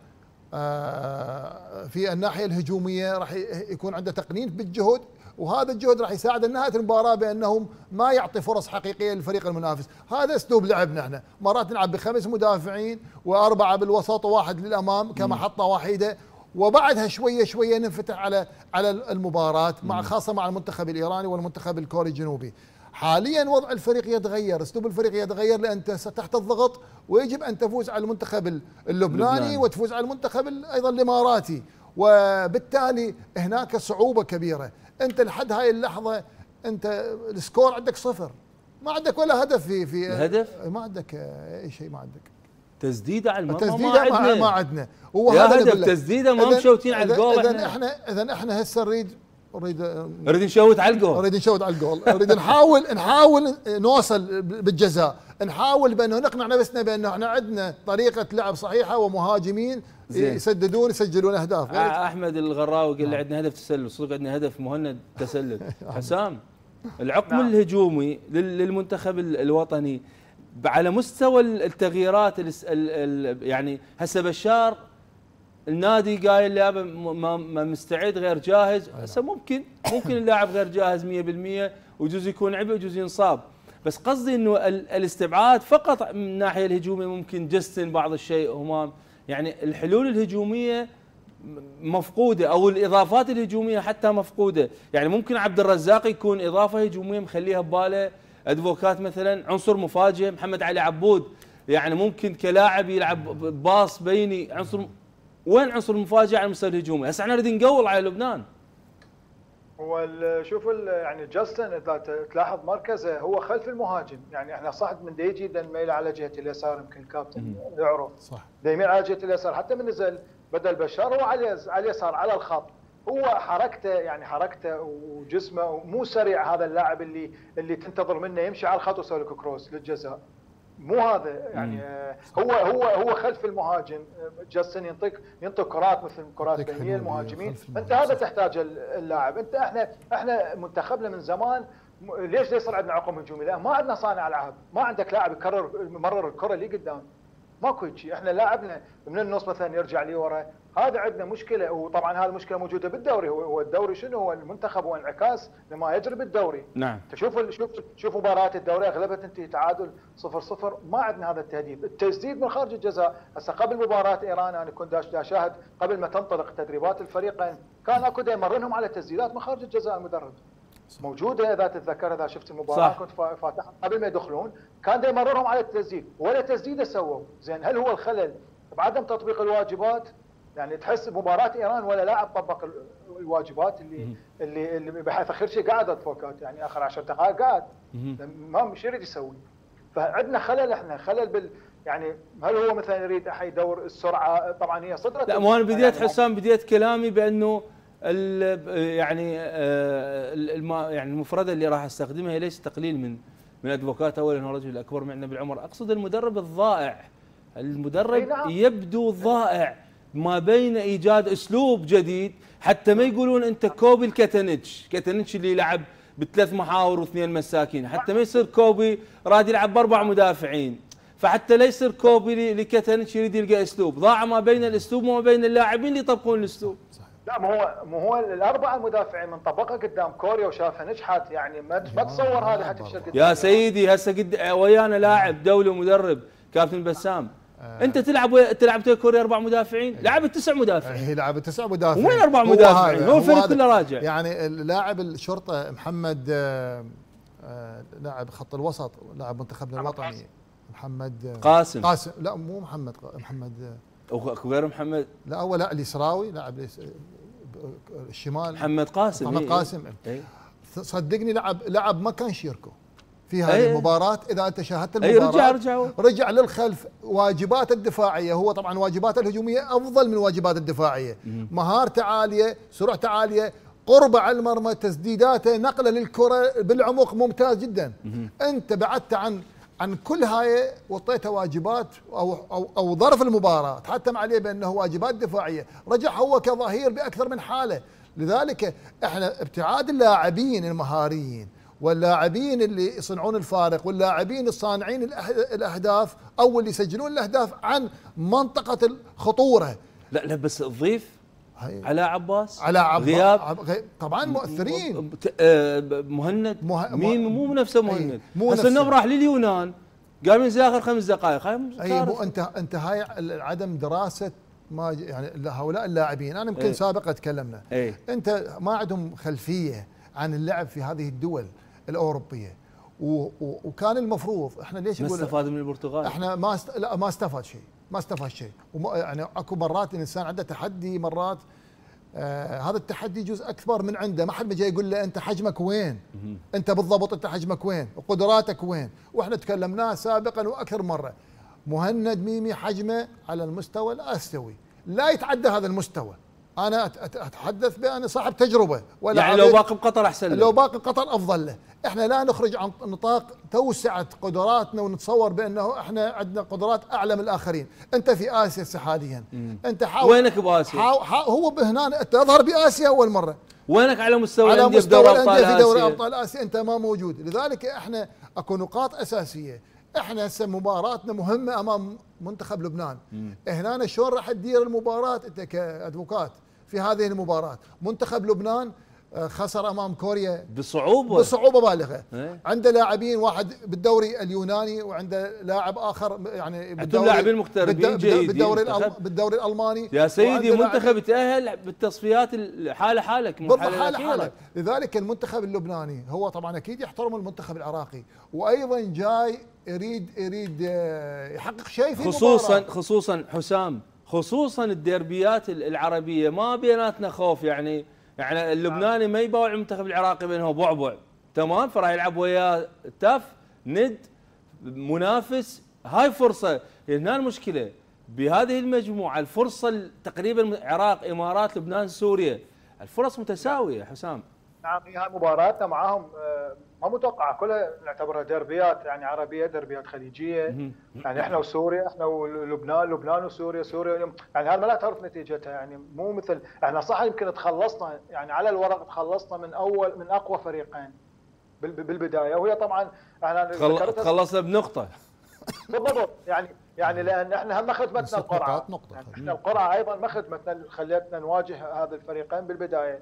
آه، في الناحية الهجومية راح يكون عنده تقنين بالجهد وهذا الجهد راح يساعد نهاية المباراة بانه ما يعطي فرص حقيقية للفريق المنافس، هذا أسلوب لعبنا إحنا، مرات نلعب بخمس مدافعين وأربعة بالوسط وواحد للأمام كمحطه وحيده وبعدها شوية شوية ننفتح على على المباراة مع خاصة مع المنتخب الإيراني والمنتخب الكوري الجنوبي. حاليا وضع الفريق يتغير، أسلوب الفريق يتغير لأن انت تحت الضغط ويجب أن تفوز على المنتخب ال- اللبناني. وتفوز على المنتخب ال- أيضا الإماراتي. وبالتالي هناك صعوبة كبيرة، انت لحد هاي اللحظة انت ال score عندك صفر. ما عندك ولا هدف في في الهدف؟ ما عندك آه، أي شيء ما عندك. تسديده على المرمى تسديده ما, عندنا ما عندنا. يا اللي هدف. تسديده ما مشوتين على الجول اذا إحنا. اذا إحنا هسه نريد نريد نريد نشوت على الجول. نريد نشوت على الجول. نريد نحاول نحاول نوصل بالجزاء. نحاول بأنه نقنع نفسنا بأنه إحنا عندنا طريقة لعب صحيحة ومهاجمين زين. يسددون يسجلون أهداف. غير آه، أحمد الغراوي قال لي عندنا هدف تسلل. صدق عندنا هدف مهند تسلل. حسام العقم نعم. الهجومي لل- للمنتخب ال- الوطني على مستوى ال- التغييرات الس- ال- ال- يعني هسه بشار النادي قايل لي أبا م- ما ما مستعد غير جاهز. هسه ممكن ممكن اللاعب غير جاهز 100% ويجوز يكون عبء ويجوز ينصاب. بس قصدي إنه ال- الاستبعاد فقط من الناحية الهجومية ممكن جستن بعض الشيء همام يعني الحلول الهجومية مفقودة أو الإضافات الهجومية حتى مفقودة. يعني ممكن عبد الرزاق يكون إضافة هجومية مخليها ببالة. أدفوكات مثلا عنصر مفاجئ محمد علي عبود. يعني ممكن كلاعب يلعب باص بيني عنصر وين عنصر المفاجئ على المستوى الهجومي؟ هسه إحنا نريد نقول على لبنان. هو شوف يعني جاستن إذا تلاحظ مركزه هو خلف المهاجم. يعني إحنا صح من دا يجي دا نميل على جهة اليسار يمكن الكابتن يعرف. صح. دا يميل على جهة اليسار حتى من نزل بدل بشار هو على اليسار على الخط. هو حركته يعني حركته وجسمه مو سريع هذا اللاعب اللي اللي تنتظر منه يمشي على الخط ويسوي لك كروس للجزاء. مو هذا يعني آه، هو هو هو خلف المهاجم آه، جاستن ينطق ينطق كرات مثل كرات بينيه المهاجمين. انت هذا. تحتاج اللاعب. انت إحنا إحنا منتخبنا من زمان م- ليش يصير عندنا عقم هجومي؟ لا ما عندنا صانع العاب، ما عندك لاعب يكرر يمرر الكرة اللي قدام. ماكو شيء، إحنا لاعبنا من النص مثلا يرجع لي ورا، هذا عندنا مشكلة وطبعا هذه المشكلة موجودة بالدوري. هو الدوري شنو؟ هو المنتخب هو انعكاس لما يجري بالدوري، نعم. تشوف شوف شوف مباريات الدوري اغلبها تنتهي تعادل 0 0 ما عندنا هذا التهديد، التسديد من خارج الجزاء، هسه قبل مباراة إيران أنا كنت داش- دا اشاهد قبل ما تنطلق تدريبات الفريقين. كان أكو يمرنهم على تسديدات من خارج الجزاء المدرب. موجودة إذا تتذكر إذا شفت المباراة صح. كنت فا- فاتح قبل ما يدخلون. كان يمررهم على التسديد ولا تسديده سووا، زين هل هو الخلل؟ بعدم تطبيق الواجبات؟ يعني تحس بمباراه إيران ولا لاعب طبق ال- الواجبات اللي اللي, اللي بحيث آخر شيء قاعد ادفوكات يعني آخر 10 دقائق قاعد. ما مش يريد يسوي. فعندنا خلل إحنا خلل بال يعني هل هو مثلا يريد أحد يدور السرعة؟ طبعا هي صدرت لا مو أنا بديت حسام بديت كلامي بأنه ال- يعني آه، الم- يعني المفردة اللي راح أستخدمها هي ليس تقليل من من أدفوكات اولا هو رجل أكبر منا بالعمر. أقصد المدرب الضائع. المدرب نعم. يبدو ضائع. ما بين إيجاد أسلوب جديد حتى ما يقولون أنت copy الكاتانيتش كاتانيتش اللي يلعب بثلاث محاور واثنين مساكين حتى ما يصير copy راد يلعب بأربع مدافعين. فحتى لا يصير كوبي لكتنتش يريد يلقى أسلوب. ضاع ما بين الأسلوب وما بين اللاعبين اللي يطبقون الأسلوب. لا ما هو ما هو الاربعه المدافعين من طبقها قدام كوريا وشافها نجحت يعني ما ما تصور هذا حتفشل قدام يا سيدي هسه قد ويانا لاعب دولي ومدرب كابتن بسام. انت تلعب تلعب كوريا أربع مدافعين؟ لعبت تسع مدافعين. هي لعبت تسع مدافعين. وين أربع هو مدافعين؟ هو الفريق. كله راجع. يعني اللاعب الشرطة محمد آه، آه، لاعب خط الوسط لاعب منتخبنا الوطني. محمد آه، قاسم. قاسم. لا مو محمد محمد آه، غير محمد؟ لا هو لا اليسراوي لاعب الشمال. محمد قاسم محمد إيه. قاسم. إيه. صدقني لعب لعب ما كان شيركو. في هذه أي. المباراة إذا أنت شاهدت المباراة رجع رجع. رجع للخلف. واجباته الدفاعية هو طبعا واجباته الهجومية أفضل من واجباته الدفاعية. مهارته عالية سرعته عالية قربه على المرمى تسديداته نقلة للكرة بالعمق ممتاز جدا. أنت بعدت عن عن كل هاي وطيته واجبات أو أو أو ظرف المباراة حتم عليه بأنه واجبات دفاعية. رجع هو كظهير بأكثر من حالة. لذلك إحنا ابتعاد اللاعبين المهاريين واللاعبين اللي يصنعون الفارق واللاعبين الصانعين الأهداف أو اللي يسجلون الأهداف عن منطقة الخطورة. لا لا بس تضيف علاء عباس على عب غياب طبعا مؤثرين. آه، مهند مه- مين؟ مو نفسه أي، مهند. مو نفسه. النوم راح لليونان قام ينزل آخر خمس دقائق. اي مو. انت انت هاي عدم دراسة ما يعني هؤلاء اللاعبين. أنا يمكن إيه. سابقا تكلمنا. اي أنت ما عندهم خلفية عن اللعب في هذه الدول. الأوروبية. وكان المفروض إحنا ليش ما استفاد من البرتغال؟ إحنا ما است... لا ما استفاد شيء ما استفاد شيء. وما يعني أكو مرات الإنسان عنده تحدي مرات آه هذا التحدي يجوز أكبر من عنده. ما حد ما جاي يقول له أنت حجمك وين؟ أنت بالضبط أنت حجمك وين؟ وقدراتك وين؟ وإحنا تكلمناه سابقا وأكثر مرة. مهند ميمي حجمه على المستوى الآسيوي. لا يتعدى هذا المستوى. أنا أتحدث بأني صاحب تجربة ولا يعني لو باقي بقطر أحسن له لو باقي قطر أفضل له. إحنا لا نخرج عن نطاق توسعة قدراتنا ونتصور بأنه إحنا عندنا قدرات أعلى من الآخرين. أنت في آسيا هسه حاليا أنت حاول وينك باسيا؟ حاول حاول هو هنا تظهر بآسيا أول مرة. وينك على مستوى على مستوى الأندية في دوري آسيا؟ أبطال آسيا أنت ما موجود. لذلك إحنا أكو نقاط أساسية. إحنا هسه مباراتنا مهمة أمام منتخب لبنان. هنا شلون راح تدير المباراة؟ انت كادفوكات في هذه المباراة. منتخب لبنان خسر أمام كوريا بصعوبة بصعوبة بالغة إيه. عنده لاعبين واحد بالدوري اليوناني وعنده لاعب آخر يعني عندهم لاعبين بالد- جيدين بالدوري. الأل- بالدوري الألماني يا سيدي منتخب يتأهل بالتصفيات ال- حاله حالك مو بالضبط حالة حاله. حاله لذلك المنتخب اللبناني هو طبعا أكيد يحترم المنتخب العراقي وأيضا جاي يريد يريد آه، يحقق شيء في خصوصا المباراة. خصوصا حسام خصوصا الديربيات ال- العربية ما بيناتنا خوف يعني يعني اللبناني ما يباوع المنتخب العراقي بينهم. بعبع تمام؟ فراح يلعب وياه تف ند منافس. هاي فرصة. هنا المشكلة. بهذه المجموعة الفرصة ال- تقريبا العراق إمارات لبنان سوريا. الفرص متساوية حسام. نعم هي مباراتنا معاهم آه، ما متوقعه كلها نعتبرها دربيات يعني عربية دربيات خليجية. يعني إحنا وسوريا إحنا ولبنان لبنان وسوريا سوريا يعني هذا ما لا تعرف نتيجتها يعني مو مثل إحنا صح يمكن تخلصنا يعني على الورق تخلصنا من أول من أقوى فريقين بال- بالبداية. وهي طبعا إحنا تخلصنا بنقطة. بالضبط. يعني يعني لأن إحنا هم ما خدمتنا القرعة. نقطة. يعني إحنا القرعة أيضا ما خدمتنا اللي خلتنا نواجه هذا الفريقين بالبداية.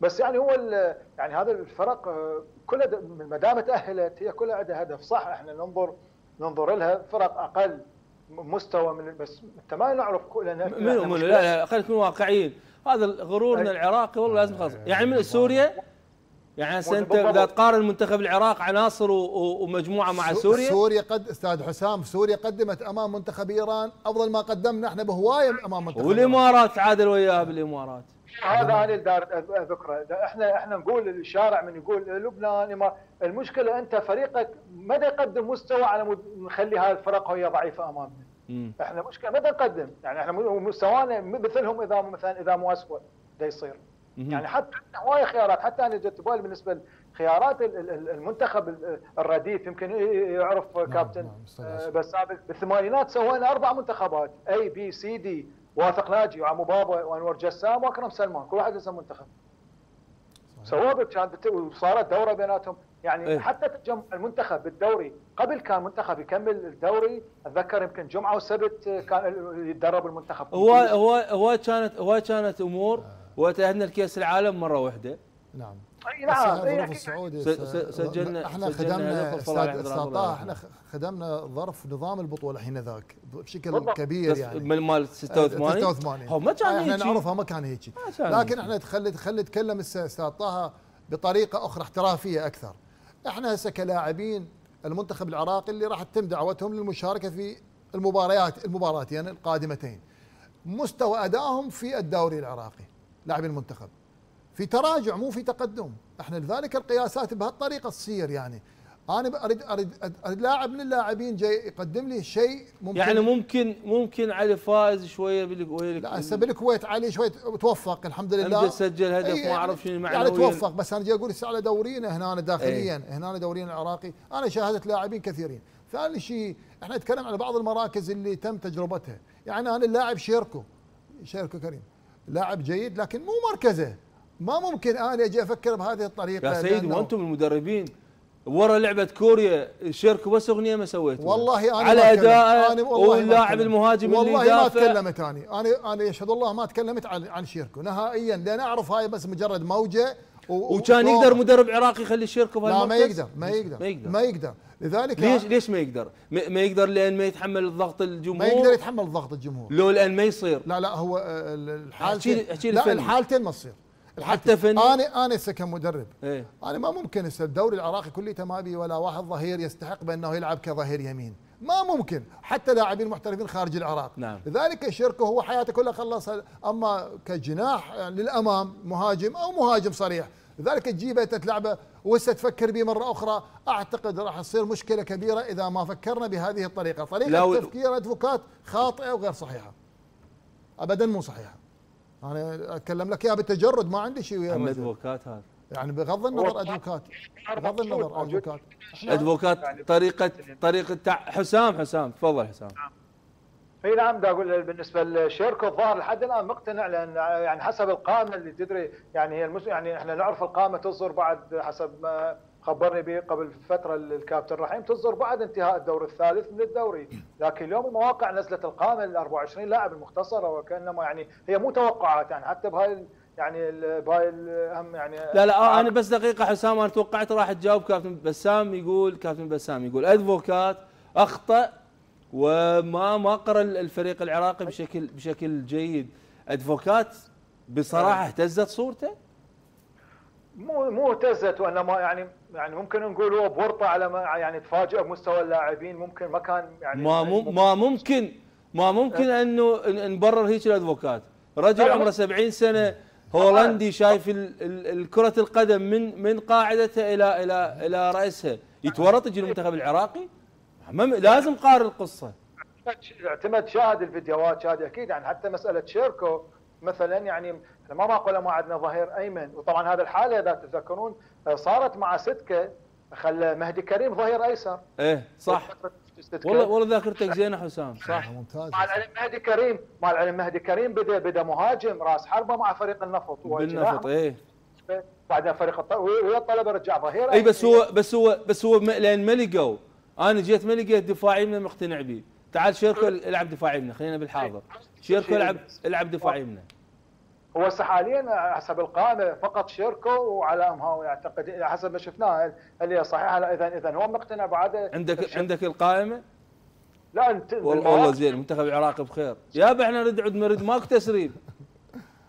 بس يعني هو ال- يعني هذا الفرق آه، كلها ما دام تاهلت هي كلها عندها هدف صح إحنا ننظر ننظر لها فرق أقل مستوى من بس أنت ما نعرف منو منو لا لا خلينا نكون واقعيين هذا غرورنا. العراقي والله لازم خلاص يعني من سوريا يعني هسه انت. إذا تقارن منتخب العراق عناصر ومجموعة مع سو- سوريا سوريا قد أستاذ حسام سوريا قدمت أمام منتخب إيران أفضل ما قدمنا إحنا بهواية أمام منتخب. والإمارات تعادل وياها بالإمارات هذا أنا اللي دار أذكره ده إحنا إحنا نقول الشارع من يقول لبنان المشكلة أنت فريقك ما يقدم مستوى على مود نخلي هاي الفرق وهي ضعيفة أمامنا. إحنا مشكلة ما نقدم يعني إحنا مستوانا مثلهم إذا مثلا إذا مو اسوء دا يصير. يعني حتى هوايه خيارات حتى أنا جت بالي بالنسبة لخيارات ال- ال- ال- المنتخب ال- الرديف يمكن يعرف كابتن نعم، آه،. بس بالثمانينات سوينا أربع منتخبات A B C D واثق ناجي وعمو بابا وانور جسام وأكرم سلمان كل واحد اسم منتخب. سووها بال- كانت وصارت دورة بيناتهم. يعني إيه. حتى تجمع المنتخب بالدوري قبل كان منتخب يكمل الدوري أتذكر يمكن جمعة وسبت كان يتدرب المنتخب. هو هو هو كانت هو كانت أمور وتأهلنا لكأس العالم مرة واحدة. نعم. أي نعم إيه،. السعودي سجلنا- إحنا سجلنا خدمنا. طه إحنا خدمنا ظرف نظام البطولة حين ذاك بشكل بالضبط. كبير يعني. من مال 86 86 هو ما كان إحنا هيك نعرفها ما كان هيك ما كان لكن. إحنا خلي خلي نتكلم هسه أستاذ طه بطريقة أخرى احترافية أكثر. إحنا هسه كلاعبين المنتخب العراقي اللي راح تتم دعوتهم للمشاركة في المباريات المباراتين القادمتين. مستوى أدائهم في الدوري العراقي لاعبين المنتخب. في تراجع مو في تقدم. إحنا لذلك القياسات بهالطريقة تصير يعني. أنا اريد اريد أريد لاعب من اللاعبين جاي يقدم لي شيء ممكن. يعني ممكن ممكن علي فايز شوية بال لا هسه بالكويت علي شوي توفق الحمد لله. سجل هدف ما أعرف شنو يعني معنوياً. توفق بس أنا جاي أقول هسه على دورينا هنا أنا داخليا إيه. هنا دورينا العراقي. أنا شاهدت لاعبين كثيرين. ثاني شيء إحنا نتكلم على بعض المراكز اللي تم تجربتها. يعني أنا اللاعب شيركو شيركو كريم. لاعب جيد لكن مو مركزه. ما ممكن أنا أجي أفكر بهذه الطريقة يا سيدي وأنتم المدربين ورا لعبة كوريا شاركوا بس أغنية ما سويتوا والله أنا على. أداء والله واللاعب. المهاجم اللي والله ما تكلمت أنا أنا أنا يشهد الله ما تكلمت عن عن شيركو نهائيا لأن أعرف هاي بس مجرد موجة و- وكان يقدر مدرب عراقي يخلي شيركو لا ما؟ يقدر ما يقدر ما يقدر ما يقدر لذلك ليش ليش ما يقدر؟ ما يقدر لأن ما يتحمل ضغط الجمهور ما يقدر يتحمل ضغط الجمهور لو لأن ما يصير لا لا هو الحالتين لي- أحكي لي لا. الحالتين ما تصير حتى فني. أنا أنا هسه كمدرب. إيه. أنا ما ممكن هسه الدوري العراقي كليته ما بي ولا واحد ظهير يستحق بأنه يلعب كظهير يمين. ما ممكن. حتى لاعبين محترفين خارج العراق. نعم. لذلك شيركو هو حياته كلها خلصها أما كجناح للأمام مهاجم أو مهاجم صريح. لذلك تجيبه تلعبه وهسه تفكر به مرة أخرى. أعتقد راح تصير مشكلة كبيرة إذا ما فكرنا بهذه الطريقة. طريقة تفكير أدفوكات خاطئة وغير صحيحة. ابدا مو صحيحة. أنا أتكلم لك إياها بالتجرد ما عندي شيء ويا محمد الرجل. أدفوكات هذا. يعني بغض النظر أدفوكات؟ بغض النظر أدفوكات. أدفوكات طريقه طريقة تع... حسام حسام تفضل حسام. اي نعم دا أقول بالنسبة لشيركو الظاهر لحد الآن مقتنع لأن يعني حسب القائمه اللي تدري يعني هي المس... يعني إحنا نعرف القائمه تصدر بعد حسب ما خبرني به قبل فترة الكابتن رحيم تصدر بعد انتهاء الدور الثالث من الدوري، لكن اليوم المواقع نزلت القائمة ال 24 لاعب المختصرة وكأنما يعني هي مو توقعات يعني حتى بهاي يعني باي الاهم يعني لا لا آه أنا بس دقيقة حسام أنا توقعت راح تجاوب كابتن بسام يقول كابتن بسام يقول ادفوكات أخطأ وما ما قرأ الفريق العراقي بشكل بشكل جيد. ادفوكات بصراحة اهتزت صورته؟ مو مو اهتزت وإنما يعني يعني ممكن نقول هو بورطة على ما يعني تفاجئ بمستوى اللاعبين ممكن ما كان يعني ما مم ما ممكن ما ممكن إنه ن- نبرر هيك الأدفوكات. رجل. عمره 70 سنة هولندي شايف ال- ال- ال- كرة القدم من من قاعدتها إلى إلى إلى رأسها. يتورط يجي المنتخب العراقي؟ لازم قارن القصة. اعتمد شاهد الفيديوهات شاهد أكيد يعني حتى مسألة شيركو مثلا يعني ما معقوله ما عندنا ظهير أيمن. وطبعا هذه الحالة إذا تتذكرون آه، صارت مع ستكه خلى مهدي كريم ظهير أيسر. إيه صح. والله والله ذاكرتك زينة حسام. صح. ممتاز مع العلم مهدي كريم مع العلم مهدي كريم بدا بدا مهاجم راس حربة مع فريق النفط. بالنفط إيه. بعدين فريق الط... ويا الطلبة رجع ظهير اي بس هو بس هو بس هو لأن ما لقوا. أنا جيت ما لقيت دفاعي منه مقتنع به تعال شيركو العب دفاعي منه خلينا بالحاضر. شيركو العب العب دفاعي منه. هو هسه حاليا حسب القائمه فقط شيركو وعلى امهاوي اعتقد حسب ما شفناه. هل هي صحيحة؟ لا اذا اذا هو مقتنع بعد عندك عندك القائمة؟ لا انت والله زين المنتخب العراقي بخير. يابا إحنا نرد عد نرد ماكو تسريب.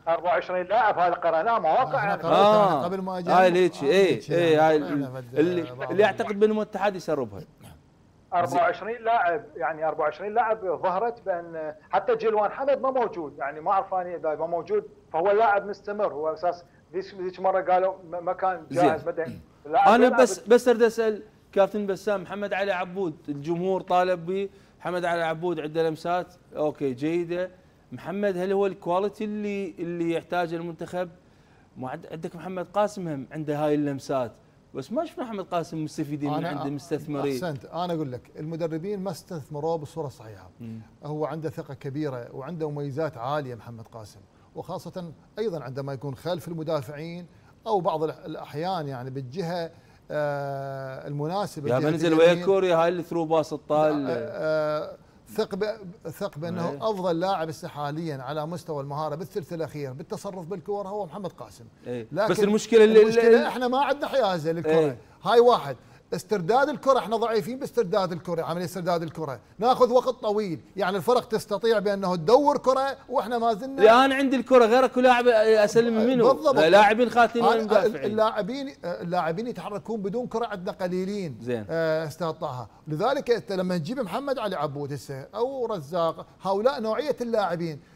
24 لاعب هذا قرأناه مواقع يعني أنا قبل ما أجي هاي ليتشي اي ليتشي اي يعني. هاي اللي اللي يعتقد بأنه الاتحاد يسربها. 24 لاعب يعني 24 لاعب ظهرت بأن حتى جيلوان حمد ما موجود يعني ما أعرف اني إذا ما موجود فهو لاعب مستمر هو أساس ذيك ذيك مرة قالوا ما كان جاهز أنا بس بس أريد أسأل كابتن بسام محمد علي عبود الجمهور طالب به محمد علي عبود عنده لمسات okay جيدة. محمد هل هو ال quality اللي اللي يحتاجه المنتخب؟ عندك محمد قاسم هم عنده هاي اللمسات بس ما شفنا محمد قاسم مستفيدين من عنده مستثمرين. أحسنت. أنا أقول لك المدربين ما استثمروه بالصورة الصحيحه. هو عنده ثقة كبيرة وعنده مميزات عالية محمد قاسم. وخاصة أيضا عندما يكون خلف المدافعين أو بعض الأحيان يعني بالجهة آه المناسبة يا منزل. ويا كوريا هاي الثرو باص الطال آه، ثق ب- ثق بأنه إيه. أفضل لاعب حاليا على مستوى المهارة بالثلث الأخير بالتصرف بالكور هو محمد قاسم إيه. لكن بس المشكلة اللي المشكلة اللي إحنا ما عندنا حيازة للكره إيه. هاي واحد استرداد الكرة إحنا ضعيفين باسترداد الكرة عملية استرداد الكرة. ناخذ وقت طويل يعني الفرق تستطيع بأنه تدور كرة وإحنا ما زلنا لا أنا عندي الكرة غيرك لاعب أسلم منه. بالضبط. لاعبين آه، مدافعين. اللاعبين اللاعبين يتحركون بدون كرة عندنا قليلين. زين. آه، أستاذ طه. لذلك لما تجيب محمد علي عبود هسه أو رزاق هؤلاء نوعية اللاعبين. آه،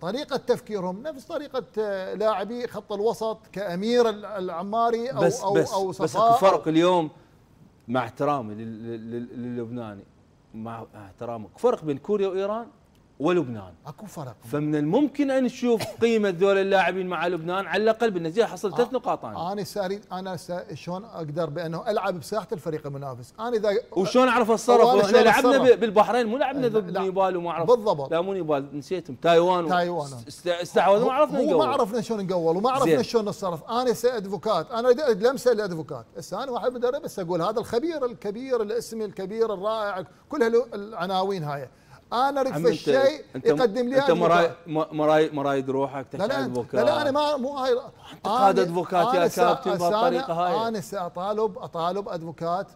طريقة تفكيرهم نفس طريقة آه، لاعبي خط الوسط كأمير ال- العماري أو بس أو بس أو بس اكو فرق اليوم مع احترامي لل- لل- للبناني. مع احترامك. فرق بين كوريا وإيران؟ ولبنان. أكو فرق. فمن الممكن أن نشوف قيمة ذول اللاعبين مع لبنان على الأقل بالنتيجه حصل ثلاث نقاط أنا أنا ساري أنا سأ- شلون أقدر بأنه ألعب بساحة الفريق المنافس؟ أنا اذا وشلون أعرف اتصرف إحنا لعبنا بالبحرين مو لعبنا ضد. نيبال وما اعرف بالضبط. لا مو نيبال نسيتهم. تايوان تايوان. است- استحوذوا ما عرفنا هو ما نقول. عرفنا شلون نقول وما عرفنا. شلون نتصرف أنا هسه ادفوكات أنا لمسة لادفوكات هسه أنا واحد مدرب هسه أقول هذا الخبير الكبير الاسمي الكبير الرائع كل هالو- العناوين هاي. أنا أريد عم في الشيء يقدم لي أنت مراي. مراي مرايد روحك لا ادفوكات لا, لا أنا ما مو هاي انتقاد أنا- أدفوكات يا كابتن أنا- هاي. أنا ساطالب أطالب أدفوكات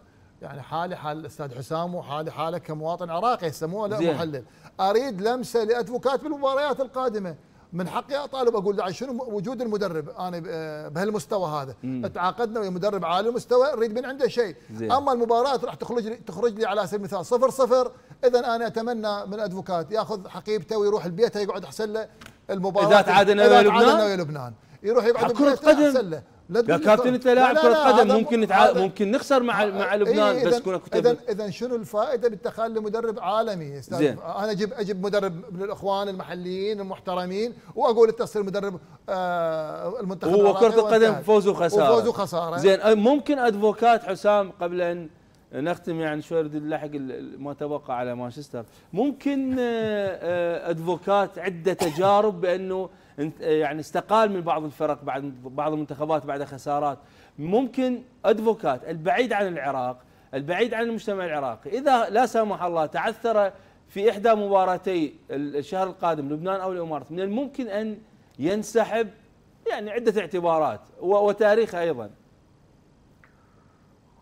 يعني حالي حال الأستاذ حسام وحالي حالك كمواطن عراقي مو لا. محلل أريد لمسة لأدفوكات بالمباريات القادمة من حقي أطالب أقول يعني شنو وجود المدرب أنا ب- بهالمستوى هذا مم. تعاقدنا ويا مدرب عالي المستوى نريد من عنده شيء زين. أما المباراة راح تخرج لي تخرج لي على سبيل المثال صفر صفر إذا أنا أتمنى من أدفوكات ياخذ حقيبته ويروح البيت يقعد أحسن له المباراة إذا تعادلنا ويا لبنان؟ يروح يقعد كرة قدم. لا يا كابتن أنت لاعب لا، كرة قدم ممكن نتع... ممكن نخسر مع مع لبنان إيه بس كنا اذا اذا شنو الفائدة باتخاذ مدرب عالمي أستاذ زين. أنا أجيب أجيب مدرب من الاخوان المحليين المحترمين وأقول انت تصير مدرب آه المنتخب هو كرة القدم. فوز وخساره وفوز وخساره زين ممكن أدفوكات حسام قبل أن نختم يعني شوي نريد نلحق ما تبقى على مانشستر. ممكن آه، آه، أدفوكات عنده تجارب بأنه آه، يعني استقال من بعض الفرق بعد بعض المنتخبات بعد خسارات. ممكن أدفوكات البعيد عن العراق البعيد عن المجتمع العراقي إذا لا سمح الله تعثر في إحدى مباراتي الشهر القادم لبنان أو الإمارات من الممكن أن ينسحب يعني عدة اعتبارات وتاريخ أيضا.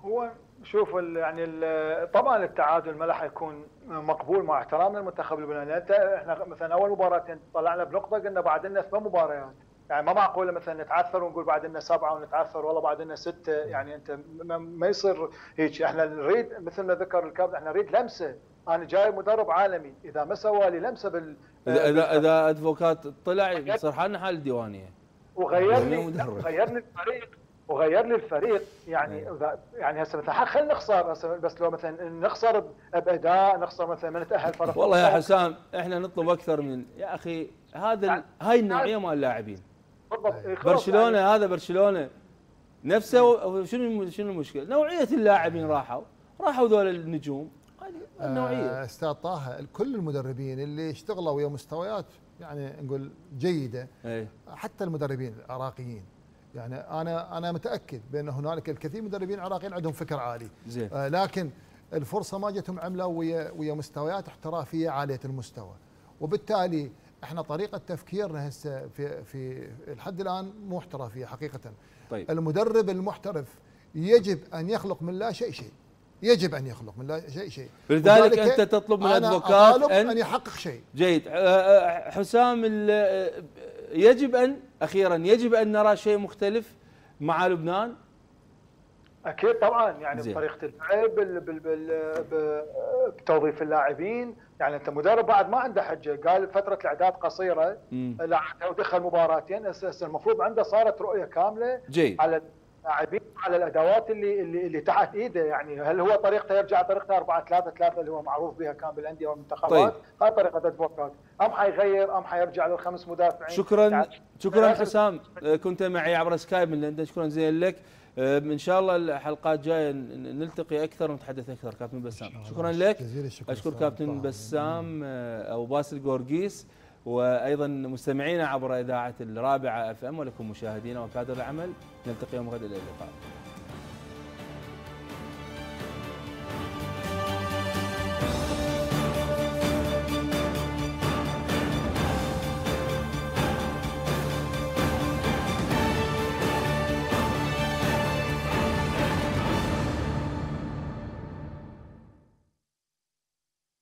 هو شوف ال- يعني ال- طبعا التعادل ما راح يكون مقبول مع احترامنا للمنتخب اللبناني. انت إحنا مثلا أول مباراتين طلعنا بنقطة قلنا بعد لنا ثمان مباريات. يعني ما معقوله مثلا نتعثر ونقول بعد لنا سبعة ونتعثر والله بعد لنا ستة. يعني انت ما, يصير هيك. إحنا نريد مثل ما ذكر الكابتن إحنا نريد لمسة. أنا جاي مدرب عالمي. إذا ما سوى لي لمسة بال اذا اذا, إذا أدفوكات طلع يصير حالنا حال الديوانية. وغير يعني لي وغير لي الفريق. يعني أيوة. يعني هسه مثلا خلينا نخسر هسه بس لو مثلا نخسر بأداء نخسر مثلا ما نتأهل فرق والله يا حسام إحنا نطلب أكثر من يا أخي هذا ال- هاي النوعيه مال اللاعبين بالضبط. إيه، خلاص برشلونة يعني هذا برشلونة. نفسه شنو شنو المشكلة؟ نوعية اللاعبين راحوا. راحوا ذول النجوم. هذه النوعية. آه، أستاذ طه كل المدربين اللي اشتغلوا ويا مستويات يعني نقول جيدة حتى المدربين العراقيين. يعني أنا أنا متأكد بأن هنالك الكثير من المدربين العراقيين عندهم فكر عالي. زين. آه، لكن الفرصة ما جتهم عملة ويا ويا مستويات احترافية عالية المستوى. وبالتالي إحنا طريقة تفكيرنا هسه في في لحد الآن مو احترافية حقيقة. طيب. المدرب المحترف يجب أن يخلق من لا شيء شيء. يجب أن يخلق من لا شيء شيء. لذلك أنت تطلب من الأدفوكات أطالب أن يحقق شيء. جيد. آه، آه، حسام آه، يجب أن أخيرا يجب أن نرى شيء مختلف مع لبنان أكيد طبعا يعني زين. بطريقة اللعب بتوظيف اللاعبين يعني أنت مدرب بعد ما عنده حجة قال فترة الإعداد قصيرة. لاعب ودخل مباراتين هسه المفروض عنده صارت رؤية كاملة جيد على اللاعبين على الأدوات اللي اللي, اللي تحت إيده. يعني هل هو طريقته يرجع طريقته 4 3 3 اللي هو معروف بها كان بالأندية والمنتخبات؟ طيب. هاي طريقة ادفوكات أم حيغير أم حيرجع للخمس مدافعين؟ شكرا يعني شكرا حسام. آه، كنت معي عبر سكايب من لندن. شكرا جزيلا لك. آه، إن شاء الله الحلقات جاية ن- نلتقي أكثر ونتحدث أكثر. كابتن بسام. شكرا لك. جزيل الشكر أشكر كابتن. بسام آه، أو باسل جورجيس. وأيضا مستمعينا عبر إذاعة الرابعة FM ولكم مشاهدينا وكادر العمل نلتقي يوم غد إلى اللقاء.